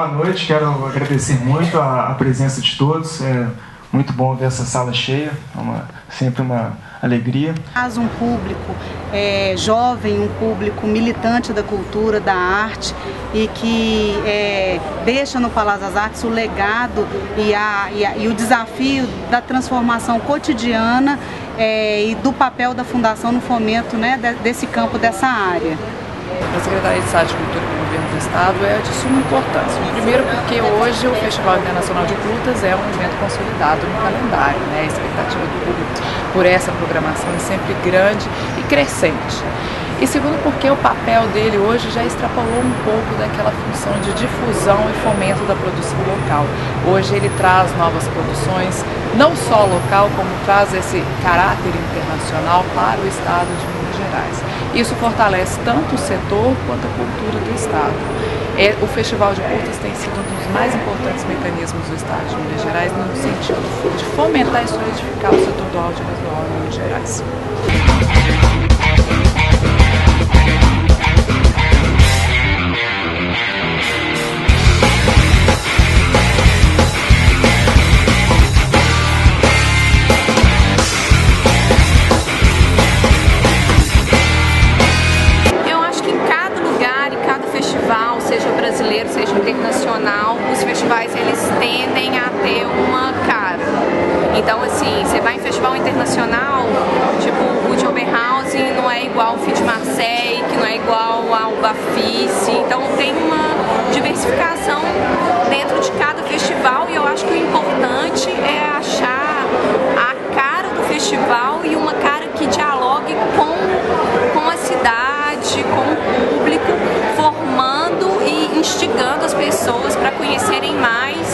noite, quero agradecer muito a, a presença de todos. É muito bom ver essa sala cheia, é uma, sempre uma alegria. Traz um público é, jovem, um público militante da cultura, da arte e que é, deixa no Palácio das Artes o legado e, a, e, a, e o desafio da transformação cotidiana é, e do papel da Fundação no fomento né, desse campo, dessa área a Secretaria de Estado de Cultura do Governo do Estado é de suma importância. Primeiro porque hoje o Festival Internacional de Frutas é um evento consolidado no calendário, né? a expectativa do público por essa programação é sempre grande e crescente. E segundo porque o papel dele hoje já extrapolou um pouco daquela função de difusão e fomento da produção local. Hoje ele traz novas produções, não só local, como traz esse caráter internacional para o estado de Minas Gerais. Isso fortalece tanto o setor quanto a cultura do estado. É, o Festival de Curtas tem sido um dos mais importantes mecanismos do Estado de Minas Gerais no sentido de fomentar e solidificar o setor do audiovisual em Minas Gerais. Brasileiro, seja internacional, os festivais eles tendem a ter uma cara. Então assim, você vai em festival internacional, tipo o de Oberhausen não é igual o Fit Marseille, instigando as pessoas para conhecerem mais